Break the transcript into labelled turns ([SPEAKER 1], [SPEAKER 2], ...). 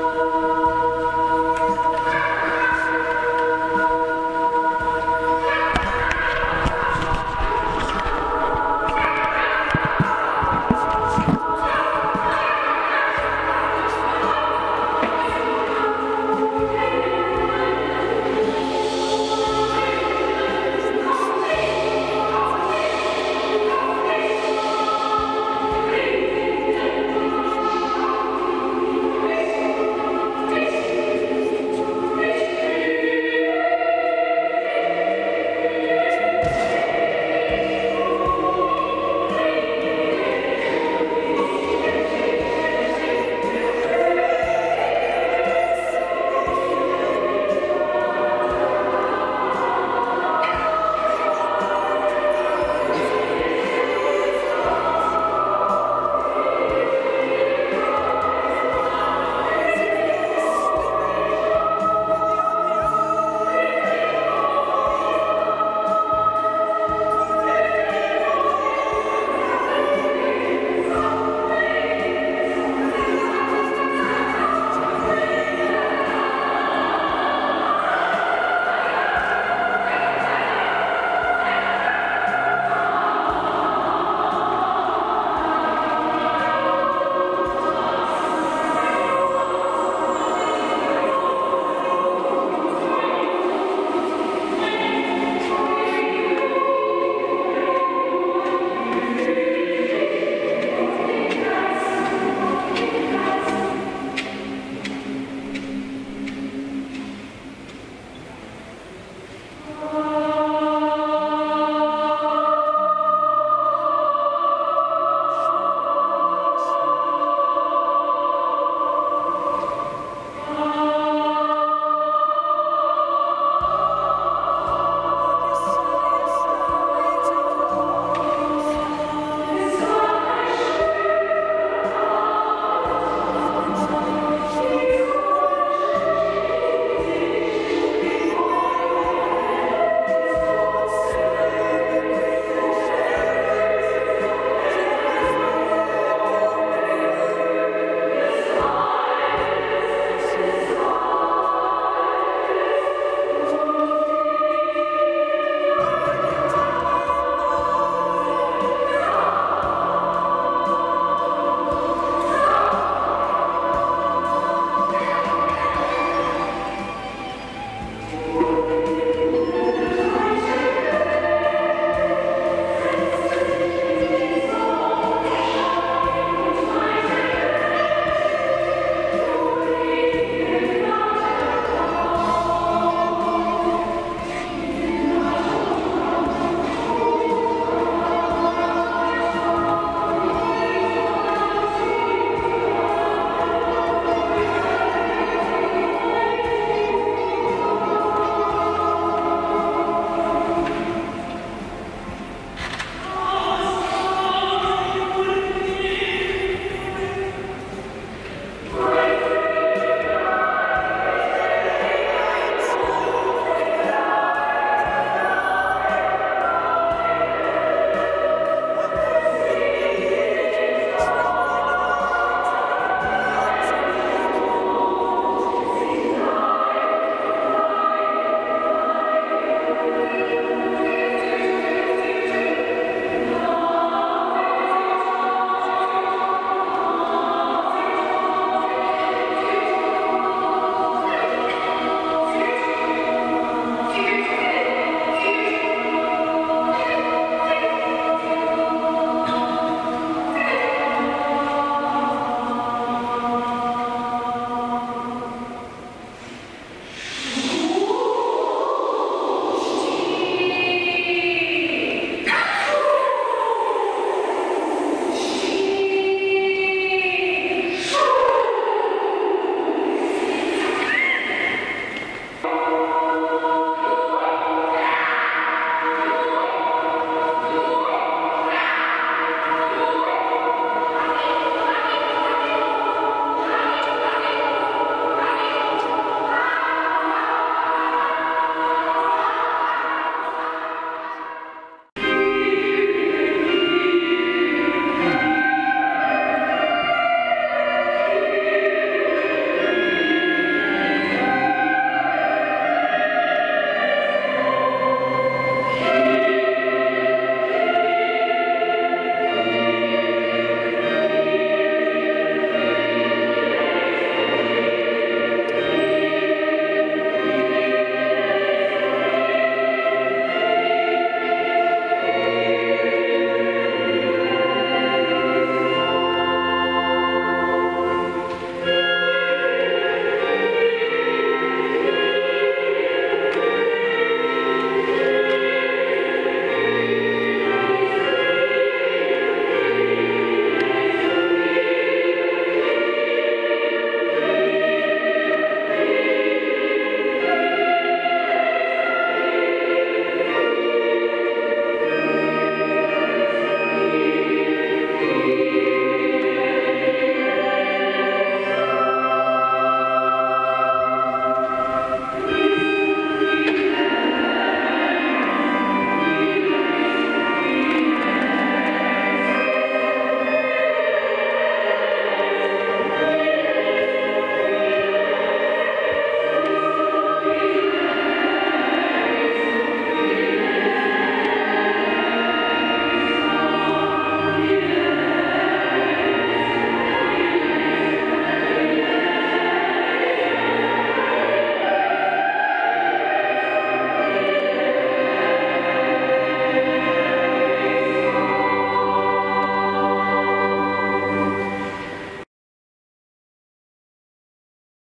[SPEAKER 1] Música